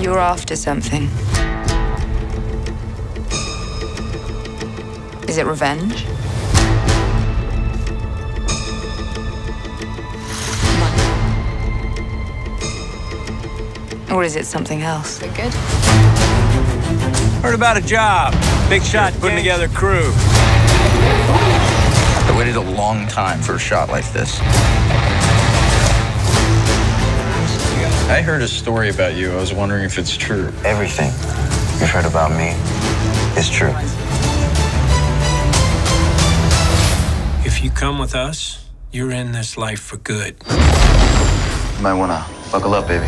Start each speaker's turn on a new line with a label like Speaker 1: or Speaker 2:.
Speaker 1: You're after something. Is it revenge? Or is it something else?
Speaker 2: We're good.
Speaker 3: Heard about a job. Big shot putting together a crew.
Speaker 4: I waited a long time for a shot like this. I heard a story about you. I was wondering if it's true.
Speaker 5: Everything you've heard about me is true.
Speaker 3: If you come with us, you're in this life for good.
Speaker 5: You might want to buckle up, baby.